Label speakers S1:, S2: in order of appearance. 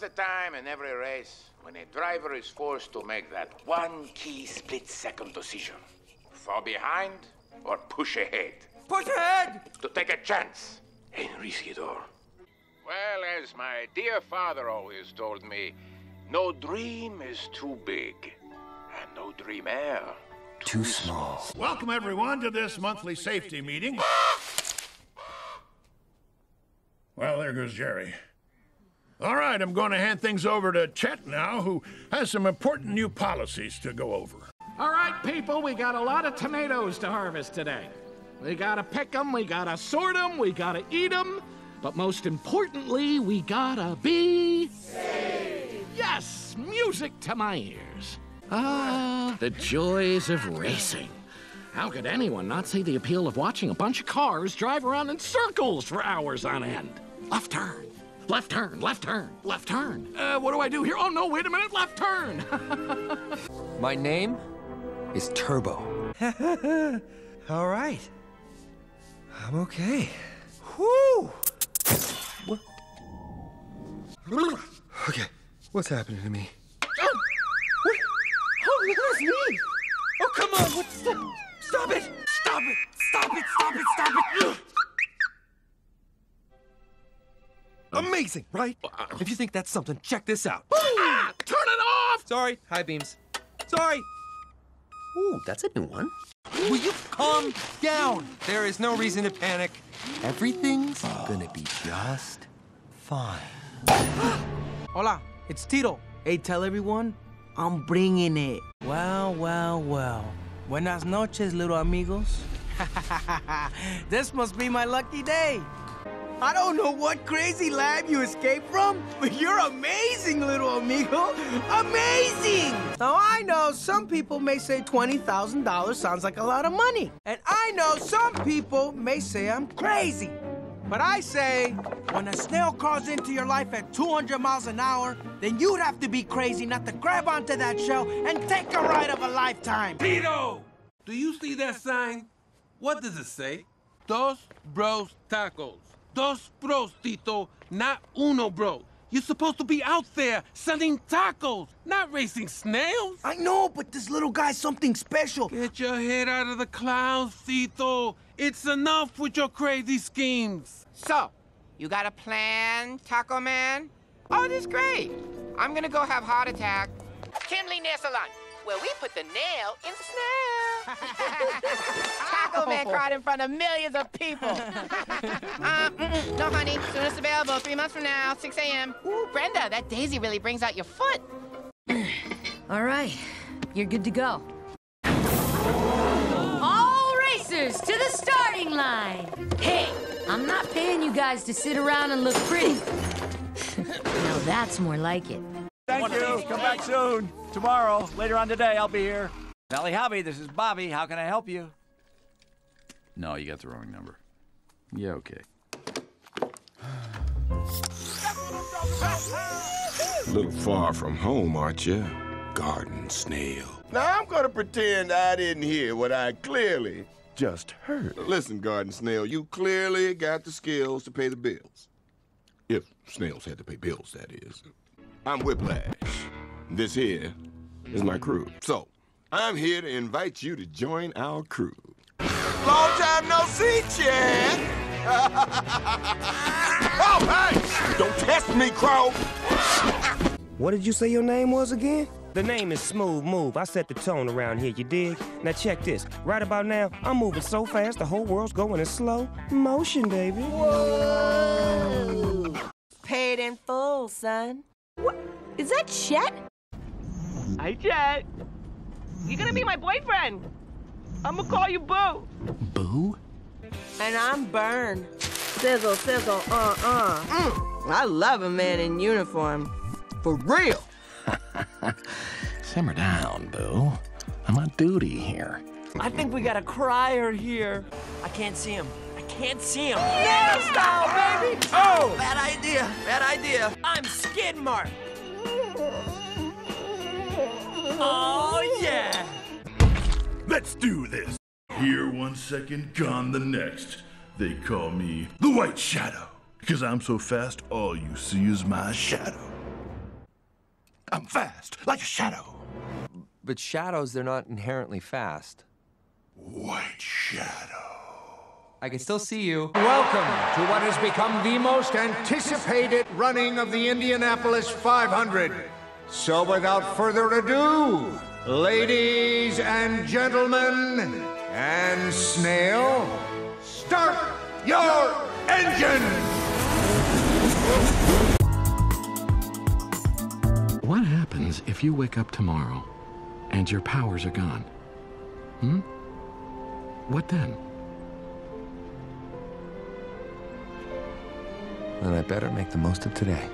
S1: time in every race when a driver is forced to make that one key split second decision fall behind or push ahead.
S2: Push ahead!
S1: To take a chance. Enriquidor. Well, as my dear father always told me, no dream is too big, and no dreamer
S2: Too small.
S3: Welcome, everyone, to this monthly safety meeting. Well, there goes Jerry. All right, I'm going to hand things over to Chet now, who has some important new policies to go over.
S4: All right, people, we got a lot of tomatoes to harvest today. We gotta pick them, we gotta sort them, we gotta eat them, but most importantly, we gotta be. Safe! Yes, music to my ears. Ah, the joys of racing. How could anyone not see the appeal of watching a bunch of cars drive around in circles for hours on end? Left turn, left turn, left turn, left turn. Uh, what do I do here? Oh no, wait a minute, left turn.
S2: My name is Turbo.
S5: All right. I'm okay. Whoo! What? Okay, what's happening to me?
S2: Oh, what? Oh, that's me! Oh, come on! What? Stop, stop it! Stop it! Stop it! Stop it! Stop it!
S5: Amazing, right? If you think that's something, check this out.
S4: ah, turn it off!
S5: Sorry, high beams. Sorry.
S2: Ooh, that's a new one.
S5: Will you calm down? There is no reason to panic. Everything's gonna be just fine.
S6: Hola, it's Tito. Hey, tell everyone, I'm bringing it. Well, well, well. Buenas noches, little amigos. this must be my lucky day. I don't know what crazy lab you escaped from, but you're amazing, little amigo. Amazing! Now, I know some people may say $20,000 sounds like a lot of money. And I know some people may say I'm crazy. But I say, when a snail crawls into your life at 200 miles an hour, then you'd have to be crazy not to grab onto that shell and take a ride of a lifetime.
S7: Tito! Do you see that sign? What does it say? Dos bros tacos. Dos bros, Tito, not uno bro. You're supposed to be out there selling tacos, not racing snails.
S6: I know, but this little guy's something special.
S7: Get your head out of the clouds, Tito. It's enough with your crazy schemes.
S8: So, you got a plan, Taco Man? Oh, this is great. I'm gonna go have heart attack. Kim-Ly Nail Salon, where we put the nail in the snail. Taco Man cried in front of millions of people. uh, no, honey. Soonest available, three months from now, 6 a.m. Ooh, Brenda, that daisy really brings out your foot.
S9: All right, you're good to go. All racers to the starting line. Hey, I'm not paying you guys to sit around and look pretty. now that's more like it.
S10: Thank you. Come back soon. Tomorrow, later on today, I'll be here. Valley Hobby, this is Bobby. How can I help you?
S11: No, you got the wrong number. Yeah, okay.
S12: A little far from home, aren't you? Garden snail.
S13: Now I'm gonna pretend I didn't hear what I clearly just heard. Listen, Garden Snail, you clearly got the skills to pay the bills. If snails had to pay bills, that is. I'm Whiplash. This here is my crew. So, I'm here to invite you to join our crew. Long time no see, Chad! oh, hey! Don't test me, Crow!
S14: What did you say your name was again? The name is Smoove Move. I set the tone around here, you dig? Now check this. Right about now, I'm moving so fast the whole world's going in slow motion, baby.
S15: Whoa! Paid in full, son.
S9: What? Is that Chet?
S15: Hi, Chet. You're gonna be my boyfriend. I'm gonna call you Boo.
S4: Boo?
S15: And I'm Burn. Sizzle, sizzle, uh, uh. Mm. I love a man in uniform. For real.
S4: Simmer down, Boo. I'm on duty here.
S15: I think we got a crier here. I can't see him. I can't see him.
S2: Yeah,
S15: style, baby.
S2: Oh! Bad idea. Bad idea.
S15: I'm Skidmark.
S2: Oh, yeah.
S3: Let's do this. Here one second, gone the next. They call me the White Shadow. Because I'm so fast, all you see is my shadow.
S16: I'm fast, like a shadow.
S5: But shadows, they're not inherently fast.
S16: White shadow.
S5: I can still see you.
S17: Welcome to what has become the most anticipated running of the Indianapolis 500. So without further ado, ladies and gentlemen, and Snail, start your engine!
S4: What happens if you wake up tomorrow and your powers are gone? Hmm? What then?
S5: Then I better make the most of today.